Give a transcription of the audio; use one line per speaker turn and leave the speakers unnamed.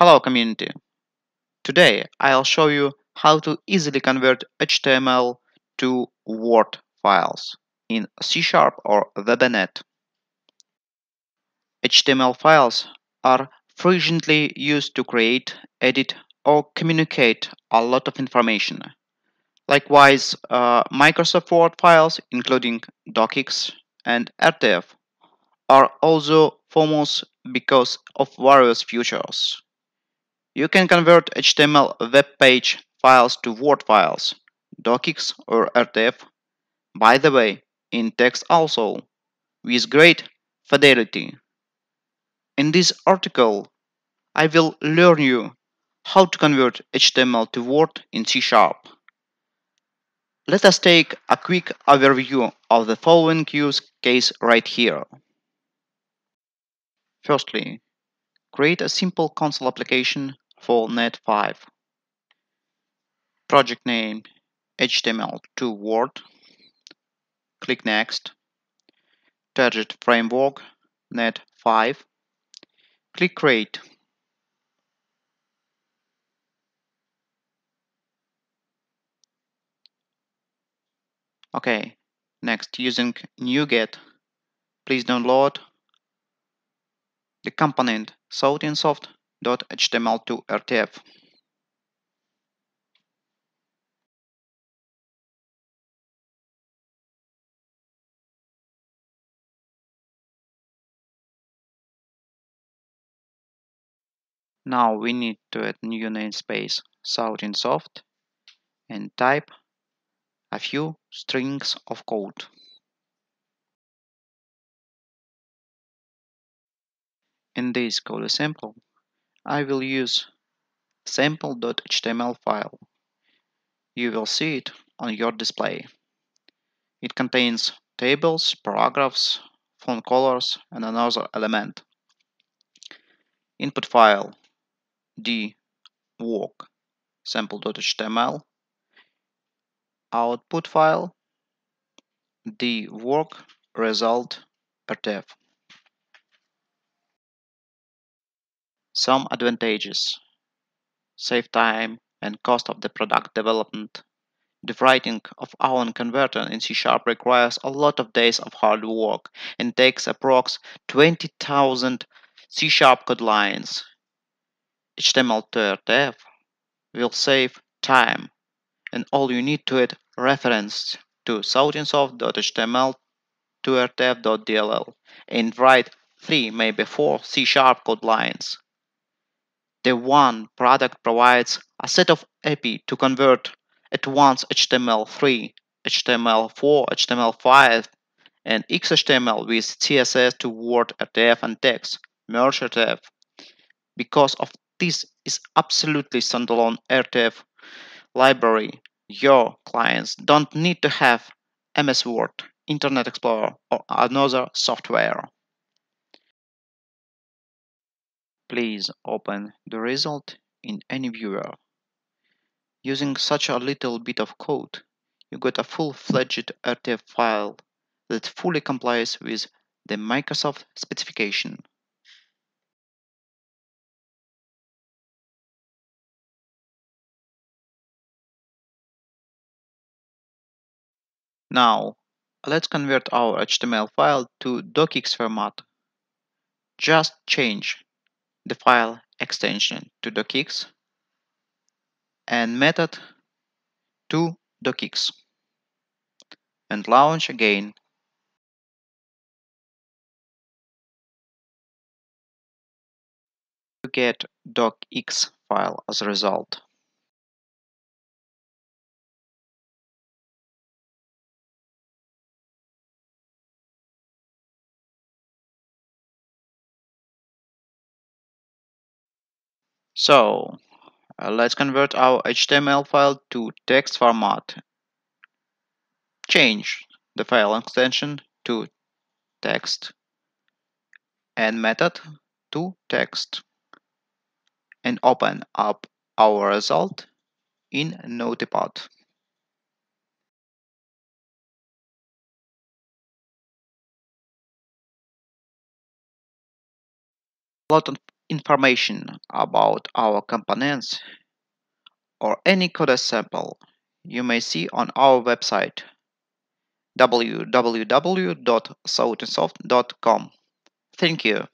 Hello community! Today I'll show you how to easily convert HTML to Word files in C Sharp or VB.Net. HTML files are frequently used to create, edit or communicate a lot of information. Likewise, uh, Microsoft Word files including docx and RTF are also famous because of various features. You can convert HTML web page files to Word files, docx or RTF, by the way, in text also, with great fidelity. In this article, I will learn you how to convert HTML to Word in C Sharp. Let us take a quick overview of the following use case right here. Firstly, create a simple console application for Net5. Project name HTML2 Word. Click Next. Target framework Net5. Click Create. Okay, next using NuGet, please download the component sautinsoft.html2 RTF. Now we need to add new namespace sautinsoft and type a few strings of code. In this code sample, I will use sample.html file. You will see it on your display. It contains tables, paragraphs, font colors, and another element. Input file d work sample.html output file d work result rtf some advantages save time and cost of the product development the writing of our converter in C Sharp requires a lot of days of hard work and takes approx 20,000 C Sharp code lines. HTML2 RTF will save time and all you need to add reference to sautinsoft.html to rtf.dll and write 3 maybe 4 C Sharp code lines. The one product provides a set of API to convert at once HTML3, HTML4, HTML5, and XHTML with CSS to Word, RTF, and text, merge RTF. Because of this is absolutely standalone RTF library, your clients don't need to have MS Word, Internet Explorer, or another software. Please open the result in any viewer. Using such a little bit of code, you get a full-fledged RTF file that fully complies with the Microsoft specification. Now, let's convert our HTML file to docx format. Just change the file extension to docx and method to docx and launch again. You get docx file as a result. So uh, let's convert our HTML file to text format. Change the file extension to text and method to text and open up our result in Notepad. Lot of information about our components or any code sample you may see on our website www.sautinsoft.com. Thank you.